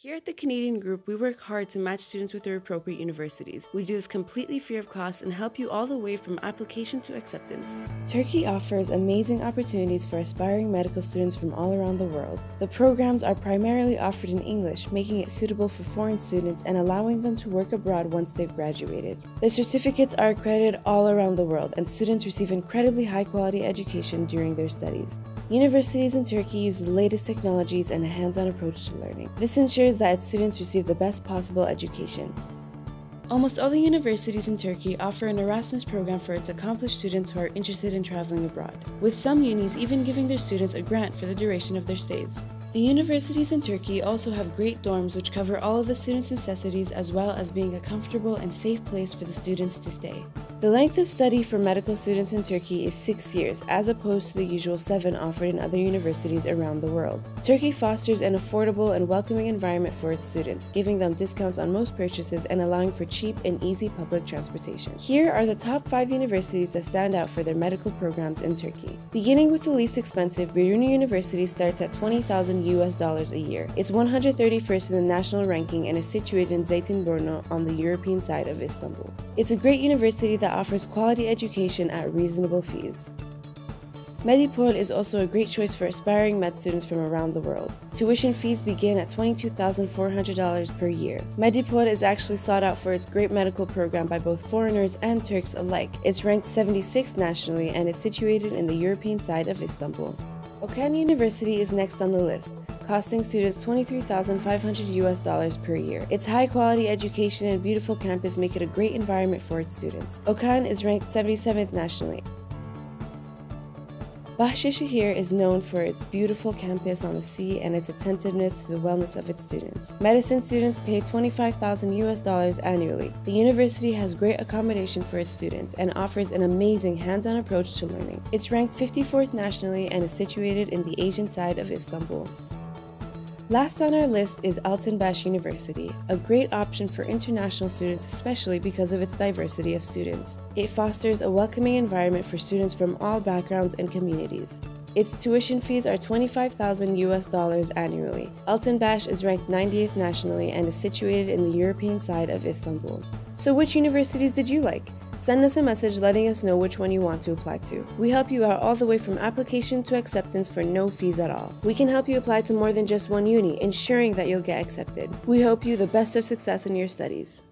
Here at the Canadian Group, we work hard to match students with their appropriate universities. We do this completely free of cost and help you all the way from application to acceptance. Turkey offers amazing opportunities for aspiring medical students from all around the world. The programs are primarily offered in English, making it suitable for foreign students and allowing them to work abroad once they've graduated. The certificates are accredited all around the world, and students receive incredibly high quality education during their studies. Universities in Turkey use the latest technologies and a hands on approach to learning. This ensures that its students receive the best possible education. Almost all the universities in Turkey offer an Erasmus program for its accomplished students who are interested in traveling abroad, with some unis even giving their students a grant for the duration of their stays. The universities in Turkey also have great dorms which cover all of the students' necessities as well as being a comfortable and safe place for the students to stay. The length of study for medical students in Turkey is six years, as opposed to the usual seven offered in other universities around the world. Turkey fosters an affordable and welcoming environment for its students, giving them discounts on most purchases and allowing for cheap and easy public transportation. Here are the top five universities that stand out for their medical programs in Turkey. Beginning with the least expensive, Biruni University starts at 20,000 US dollars a year. It's 131st in the national ranking and is situated in Zeytinburnu on the European side of Istanbul. It's a great university that offers quality education at reasonable fees. Medipol is also a great choice for aspiring med students from around the world. Tuition fees begin at $22,400 per year. Medipol is actually sought out for its great medical program by both foreigners and Turks alike. It's ranked 76th nationally and is situated in the European side of Istanbul. Okan University is next on the list, costing students 23,500 US dollars per year. Its high quality education and beautiful campus make it a great environment for its students. Okan is ranked 77th nationally. Bahçeşehir is known for its beautiful campus on the sea and its attentiveness to the wellness of its students. Medicine students pay 25,000 US dollars annually. The university has great accommodation for its students and offers an amazing hands-on approach to learning. It's ranked 54th nationally and is situated in the Asian side of Istanbul. Last on our list is Altınbaş University, a great option for international students, especially because of its diversity of students. It fosters a welcoming environment for students from all backgrounds and communities. Its tuition fees are 25,000 US dollars annually. Altınbaş is ranked 90th nationally and is situated in the European side of Istanbul. So, which universities did you like? Send us a message letting us know which one you want to apply to. We help you out all the way from application to acceptance for no fees at all. We can help you apply to more than just one uni, ensuring that you'll get accepted. We hope you the best of success in your studies.